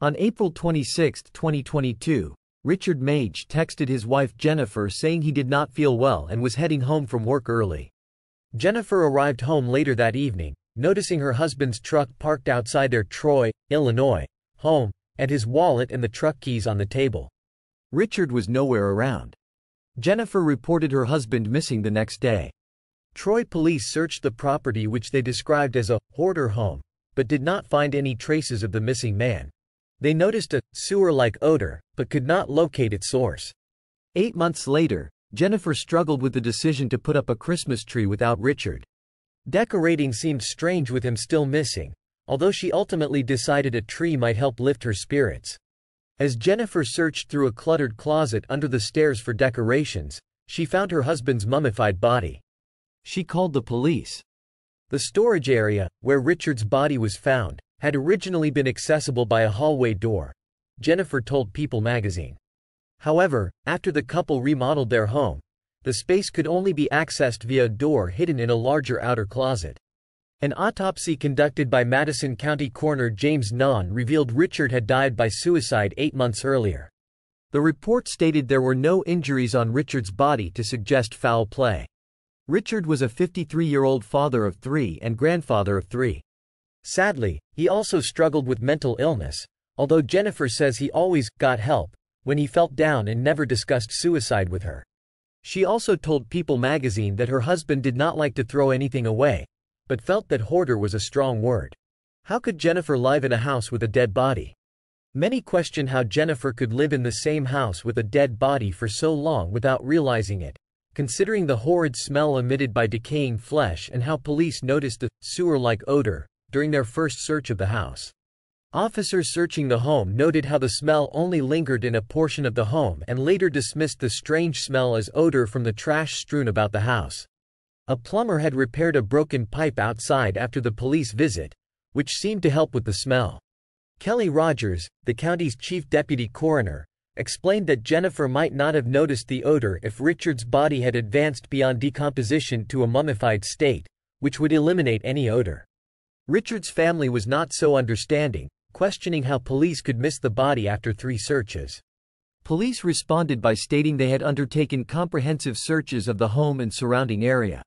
On April 26, 2022, Richard Mage texted his wife Jennifer saying he did not feel well and was heading home from work early. Jennifer arrived home later that evening, noticing her husband's truck parked outside their Troy, Illinois, home, and his wallet and the truck keys on the table. Richard was nowhere around. Jennifer reported her husband missing the next day. Troy police searched the property which they described as a hoarder home, but did not find any traces of the missing man. They noticed a sewer-like odor, but could not locate its source. Eight months later, Jennifer struggled with the decision to put up a Christmas tree without Richard. Decorating seemed strange with him still missing, although she ultimately decided a tree might help lift her spirits. As Jennifer searched through a cluttered closet under the stairs for decorations, she found her husband's mummified body. She called the police. The storage area, where Richard's body was found, had originally been accessible by a hallway door, Jennifer told People magazine. However, after the couple remodeled their home, the space could only be accessed via a door hidden in a larger outer closet. An autopsy conducted by Madison County Coroner James Nahn revealed Richard had died by suicide eight months earlier. The report stated there were no injuries on Richard's body to suggest foul play. Richard was a 53-year-old father of three and grandfather of three. Sadly, he also struggled with mental illness, although Jennifer says he always got help when he felt down and never discussed suicide with her. She also told People magazine that her husband did not like to throw anything away, but felt that hoarder was a strong word. How could Jennifer live in a house with a dead body? Many question how Jennifer could live in the same house with a dead body for so long without realizing it considering the horrid smell emitted by decaying flesh and how police noticed the sewer-like odor during their first search of the house. Officers searching the home noted how the smell only lingered in a portion of the home and later dismissed the strange smell as odor from the trash strewn about the house. A plumber had repaired a broken pipe outside after the police visit, which seemed to help with the smell. Kelly Rogers, the county's chief deputy coroner, explained that Jennifer might not have noticed the odor if Richard's body had advanced beyond decomposition to a mummified state, which would eliminate any odor. Richard's family was not so understanding, questioning how police could miss the body after three searches. Police responded by stating they had undertaken comprehensive searches of the home and surrounding area.